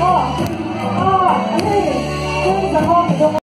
Oh,